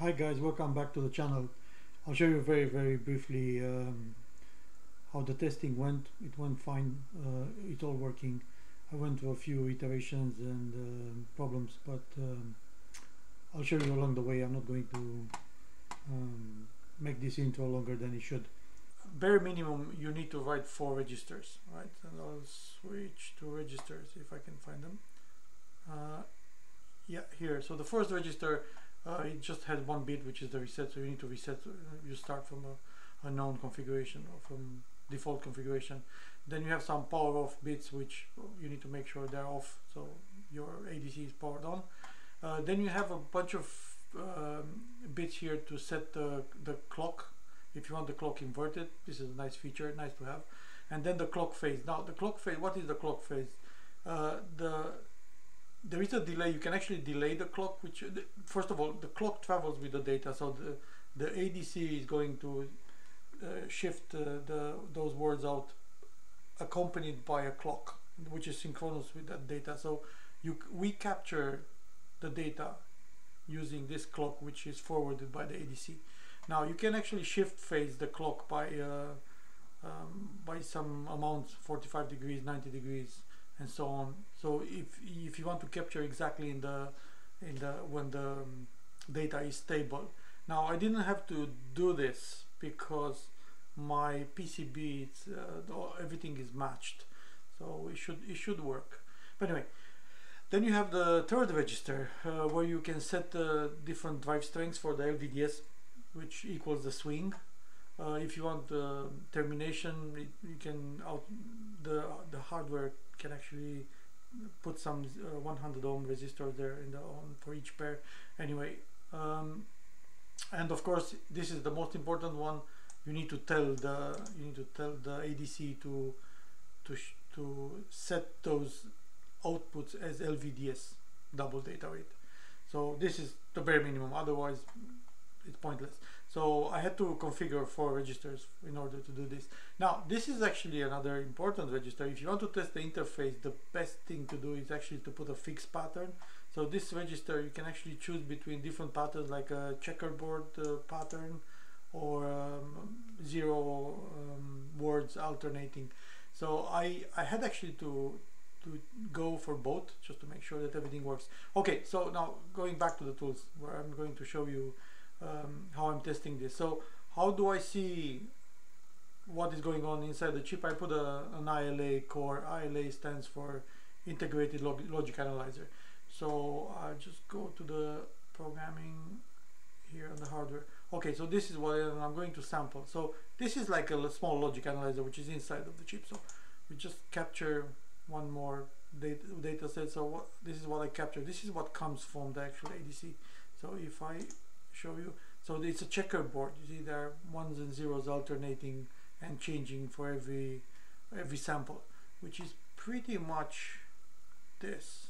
Hi guys, welcome back to the channel. I'll show you very very briefly um, how the testing went. It went fine, uh, it's all working. I went through a few iterations and uh, problems, but um, I'll show you along the way. I'm not going to um, make this intro longer than it should. Bare minimum, you need to write four registers, right? And I'll switch to registers if I can find them. Uh, yeah, here. So the first register uh, it just has one bit which is the reset so you need to reset uh, you start from a, a known configuration or from default configuration. Then you have some power off bits which you need to make sure they're off so your ADC is powered on. Uh, then you have a bunch of um, bits here to set the, the clock. If you want the clock inverted this is a nice feature nice to have. And then the clock phase. Now the clock phase what is the clock phase? Uh, the there is a delay. You can actually delay the clock which first of all the clock travels with the data so the the ADC is going to uh, shift uh, the those words out accompanied by a clock which is synchronous with that data. So you we capture the data using this clock which is forwarded by the ADC now you can actually shift phase the clock by uh, um, by some amounts 45 degrees 90 degrees and so on. So if if you want to capture exactly in the in the when the um, data is stable. Now I didn't have to do this because my PCB it's uh, everything is matched, so it should it should work. But anyway, then you have the third register uh, where you can set uh, different drive strengths for the LVDS, which equals the swing. Uh, if you want the termination, it, you can out the the hardware can actually put some uh, 100 ohm resistors there in the on for each pair. Anyway um, and of course this is the most important one. You need to tell the you need to tell the ADC to to to set those outputs as LVDS double data rate so this is the bare minimum. Otherwise it's pointless so I had to configure four registers in order to do this. Now, this is actually another important register. If you want to test the interface, the best thing to do is actually to put a fixed pattern. So this register, you can actually choose between different patterns like a checkerboard uh, pattern or um, zero um, words alternating. So I, I had actually to to go for both just to make sure that everything works. Okay, so now going back to the tools where I'm going to show you um, how I'm testing this. So how do I see what is going on inside the chip? I put a, an ILA core. ILA stands for Integrated Log Logic Analyzer. So I just go to the programming here on the hardware. Okay, so this is what I'm going to sample. So this is like a small logic analyzer which is inside of the chip. So we just capture one more data, data set. So what, this is what I capture. This is what comes from the actual ADC. So if I show you. So it's a checkerboard. You see there are ones and zeros alternating and changing for every every sample, which is pretty much this.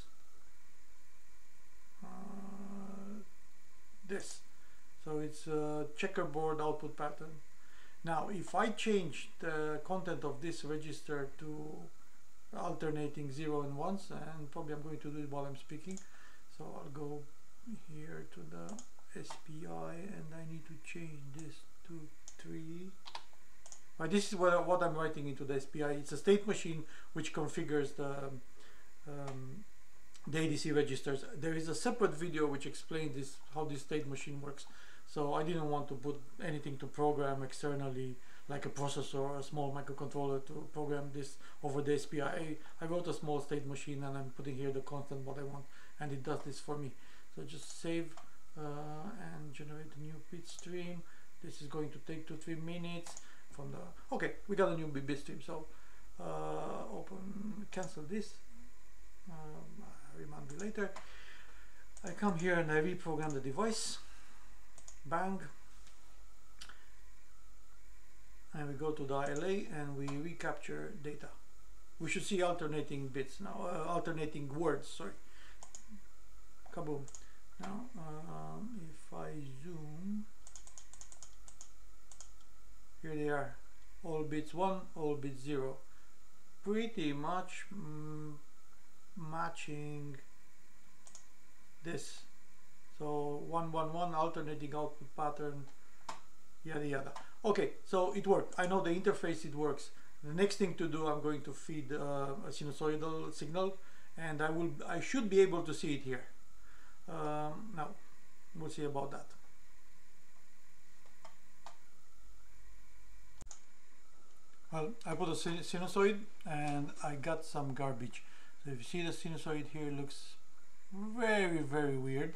Uh, this. So it's a checkerboard output pattern. Now, if I change the content of this register to alternating zero and ones, and probably I'm going to do it while I'm speaking, so I'll go here to the SPI and I need to change this to 3 right, this is what, what I'm writing into the SPI it's a state machine which configures the um, the ADC registers there is a separate video which explains this how this state machine works so I didn't want to put anything to program externally like a processor or a small microcontroller to program this over the SPI. I, I wrote a small state machine and I'm putting here the constant what I want and it does this for me. So just save uh, and generate a new bit stream. This is going to take two three minutes from the okay we got a new bit stream so uh, open cancel this um, remind you later. I come here and I reprogram the device. Bang. And we go to the ILA and we recapture data. We should see alternating bits now uh, alternating words sorry. Kaboom now um, if I zoom here they are. All bits 1 all bits 0 pretty much mm, matching this. So 111 alternating output pattern yada yada. Okay so it worked. I know the interface it works. The next thing to do I'm going to feed uh, a sinusoidal signal and I will I should be able to see it here um, now we'll see about that. Well I put a sinusoid and I got some garbage. So if you see the sinusoid here looks very very weird.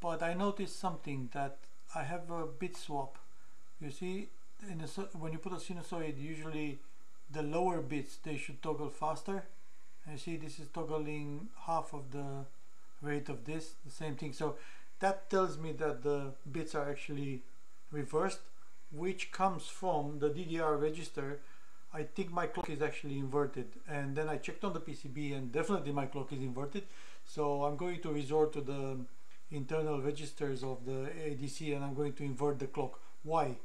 But I noticed something that I have a bit swap. You see in a, when you put a sinusoid usually the lower bits they should toggle faster. And you see this is toggling half of the rate of this the same thing. So that tells me that the bits are actually reversed which comes from the DDR register. I think my clock is actually inverted and then I checked on the PCB and definitely my clock is inverted. So I'm going to resort to the internal registers of the ADC and I'm going to invert the clock. Why?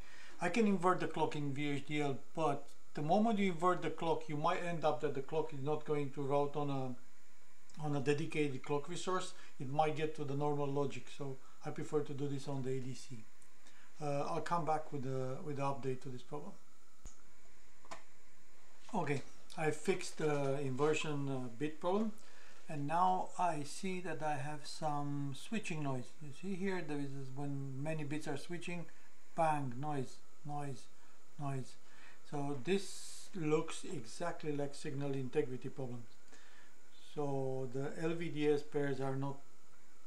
I can invert the clock in VHDL but the moment you invert the clock you might end up that the clock is not going to route on a on a dedicated clock resource it might get to the normal logic so I prefer to do this on the ADC uh, I'll come back with the with the update to this problem. Okay I fixed the inversion uh, bit problem and now I see that I have some switching noise. You see here there is when many bits are switching bang noise noise noise. So this looks exactly like signal integrity problem so the LVDS pairs are not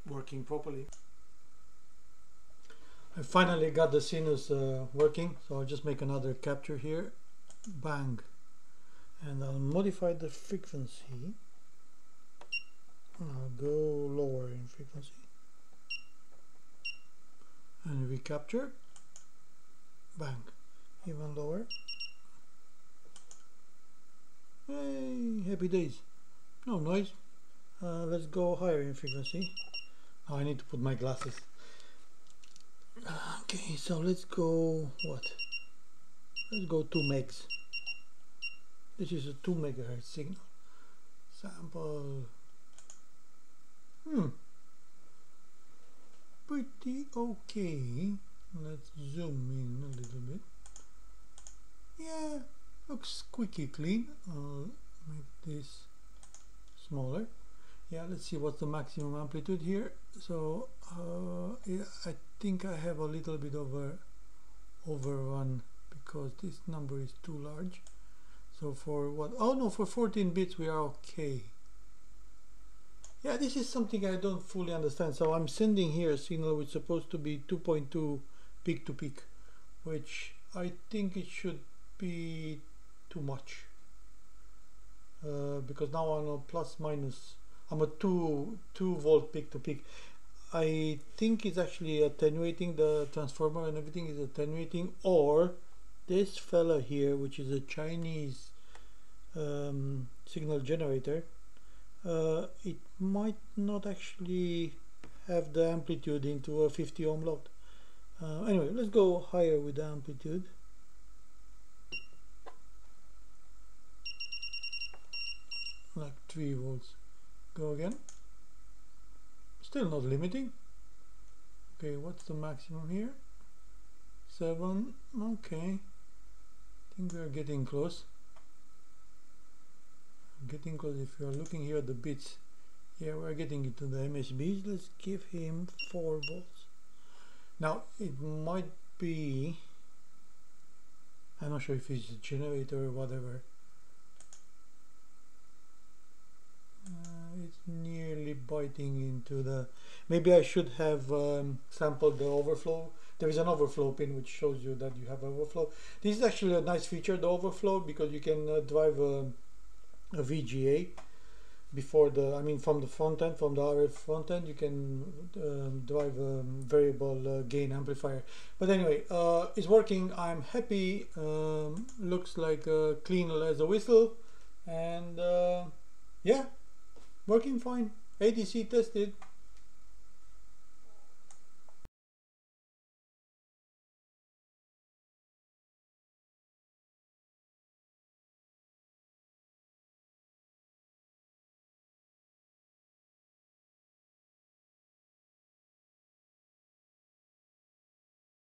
working properly. I finally got the sinus uh, working so I'll just make another capture here. Bang. And I'll modify the frequency. I'll go lower in frequency. And recapture bang. Even lower. Hey happy days no noise. Uh, let's go higher in frequency. Oh, I need to put my glasses. Okay so let's go what? Let's go 2 megs. This is a 2 megahertz signal. Sample. Hmm. Pretty okay. Let's zoom in a little bit. Yeah looks squeaky clean. I'll make this smaller. Yeah let's see what's the maximum amplitude here. So uh, yeah, I think I have a little bit of over overrun because this number is too large. So for what oh no for 14 bits we are okay. Yeah this is something I don't fully understand. So I'm sending here a signal which is supposed to be 2.2 peak to peak which I think it should be too much because now I'm a plus minus I'm a 2 2 volt peak to peak. I think it's actually attenuating the transformer and everything is attenuating or this fella here which is a Chinese um, signal generator uh, it might not actually have the amplitude into a 50 ohm load. Uh, anyway let's go higher with the amplitude like 3 volts. Go again. Still not limiting. Okay what's the maximum here? 7 okay. I think we are getting close. Getting close. If you are looking here at the bits yeah we're getting into the MSBs let's give him 4 volts. Now it might be I'm not sure if it's a generator or whatever uh, it's nearly biting into the maybe I should have um, sampled the overflow. There is an overflow pin which shows you that you have overflow. This is actually a nice feature the overflow because you can uh, drive a, a VGA before the I mean from the front end from the RF front end you can um, drive a variable uh, gain amplifier. But anyway uh, it's working. I'm happy. Um, looks like uh, clean as a whistle. And uh, yeah working fine. ADC tested